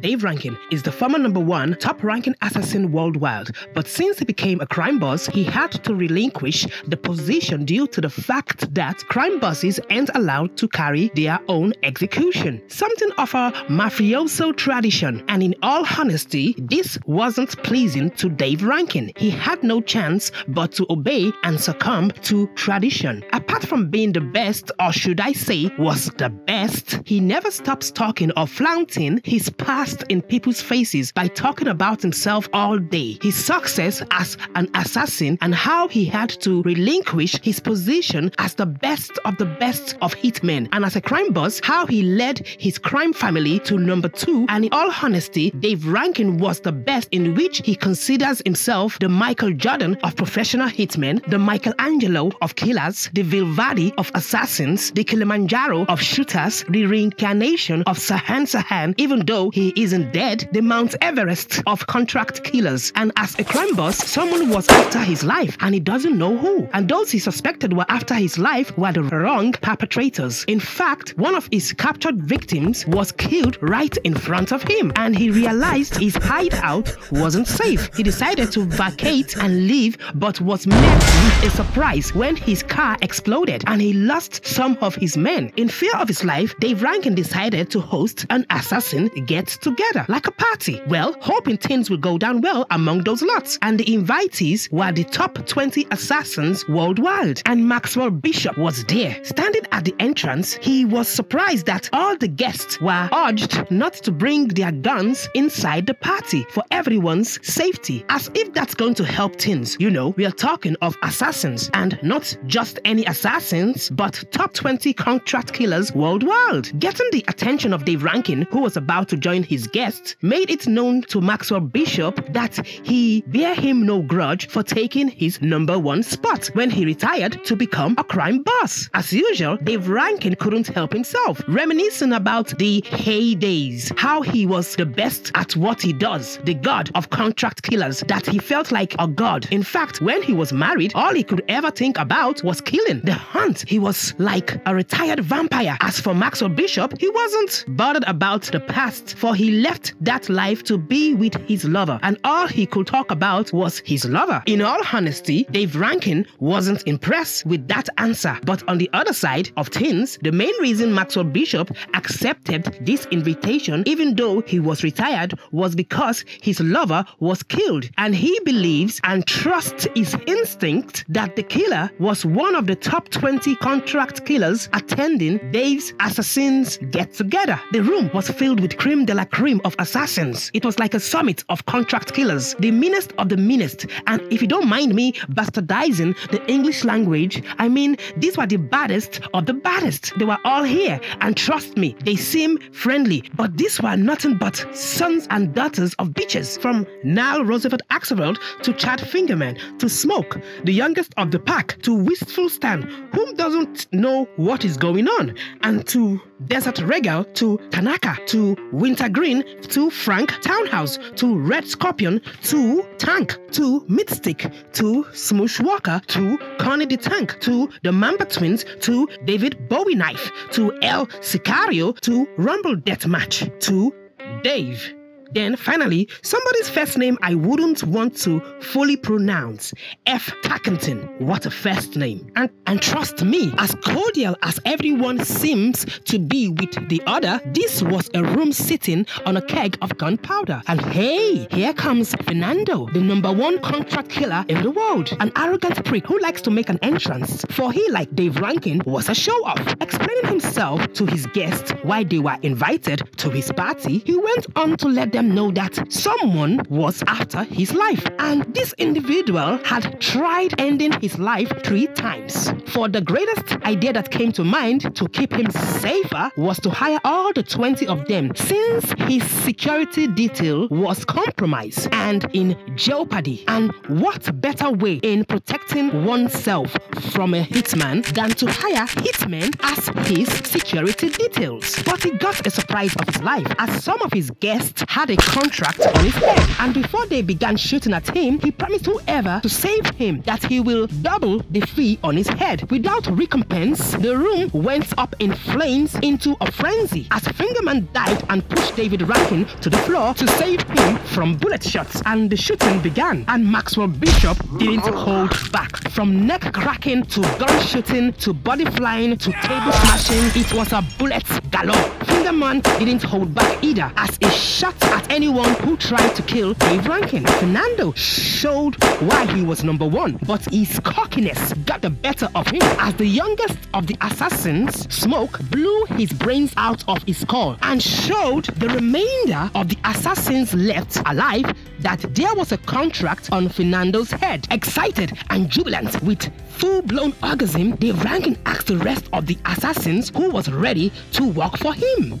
Dave Rankin is the former number one top ranking assassin worldwide, but since he became a crime boss, he had to relinquish the position due to the fact that crime bosses aren't allowed to carry their own execution. Something of a mafioso tradition, and in all honesty, this wasn't pleasing to Dave Rankin. He had no chance but to obey and succumb to tradition. Apart from being the best, or should I say, was the best, he never stops talking or flaunting his past in people's faces by talking about himself all day. His success as an assassin and how he had to relinquish his position as the best of the best of hitmen. And as a crime boss, how he led his crime family to number two. And in all honesty, Dave Rankin was the best in which he considers himself the Michael Jordan of professional hitmen, the Michelangelo of killers, the Vivaldi of assassins, the Kilimanjaro of shooters, the reincarnation of Sahan Sahan, even though he isn't dead, the Mount Everest of contract killers. And as a crime boss, someone was after his life and he doesn't know who. And those he suspected were after his life were the wrong perpetrators. In fact, one of his captured victims was killed right in front of him and he realized his hideout wasn't safe. He decided to vacate and leave but was met with a surprise when his car exploded and he lost some of his men. In fear of his life, Dave Rankin decided to host an assassin get together like a party. Well, hoping things would go down well among those lots. And the invitees were the top 20 assassins worldwide. And Maxwell Bishop was there. Standing at the entrance, he was surprised that all the guests were urged not to bring their guns inside the party for everyone's safety. As if that's going to help things. You know, we are talking of assassins and not just any assassins, but top 20 contract killers worldwide. Getting the attention of Dave Rankin, who was about to join his guests, made it known to Maxwell Bishop that he bear him no grudge for taking his number one spot when he retired to become a crime boss. As usual, Dave Rankin couldn't help himself, reminiscing about the heydays, how he was the best at what he does, the god of contract killers, that he felt like a god. In fact, when he was married, all he could ever think about was killing. The hunt, he was like a retired vampire. As for Maxwell Bishop, he wasn't bothered about the past, for he left that life to be with his lover, and all he could talk about was his lover. In all honesty, Dave Rankin wasn't impressed with that answer. But on the other side of things, the main reason Maxwell Bishop accepted this invitation, even though he was retired, was because his lover was killed. And he believes and trusts his instinct that the killer was one of the top 20 contract killers attending Dave's Assassins Get Together. The room was filled with creme de la creme of assassins. It was like a summit of contract killers, the meanest of the meanest. And if you don't mind me bastardizing the English language, I mean, these were the baddest of the baddest. They were all here, and trust me, they seem friendly, but these were nothing but sons and daughters of bitches. From Nile Roosevelt Axelrod to Chad Fingerman to Smoke, the youngest of the pack, to Wistful Stan, whom doesn't know what is going on, and to Desert Regal to Tanaka to Wintergreen to Frank Townhouse to Red Scorpion to Tank to Midstick to Smoosh Walker to Connie the Tank to the Mamba Twins to David Bowie Knife to El Sicario to Rumble Deathmatch to Dave. Then finally, somebody's first name I wouldn't want to fully pronounce. F. Tackington. What a first name. And and trust me, as cordial as everyone seems to be with the other, this was a room sitting on a keg of gunpowder. And hey, here comes Fernando, the number one contract killer in the world. An arrogant prick who likes to make an entrance. For he, like Dave Rankin, was a show off. Explaining himself to his guests why they were invited to his party, he went on to let them know that someone was after his life. And this individual had tried ending his life three times. For the greatest idea that came to mind to keep him safer was to hire all the 20 of them since his security detail was compromised and in jeopardy. And what better way in protecting oneself from a hitman than to hire hitmen as his security details? But he got a surprise of his life as some of his guests had had a contract on his head. And before they began shooting at him, he promised whoever to save him that he will double the fee on his head. Without recompense, the room went up in flames into a frenzy as Fingerman dived and pushed David Rankin to the floor to save him from bullet shots. And the shooting began. And Maxwell Bishop didn't hold back. From neck cracking to gun shooting to body flying to table smashing, it was a bullet galore. Fingerman didn't hold back either as he shot at anyone who tried to kill Dave Rankin. Fernando showed why he was number one, but his cockiness got the better of him as the youngest of the assassins, Smoke, blew his brains out of his skull and showed the remainder of the assassins left alive that there was a contract on Fernando's head. Excited and jubilant with full-blown orgasm, Dave Rankin asked the rest of the assassins who was ready to work for him.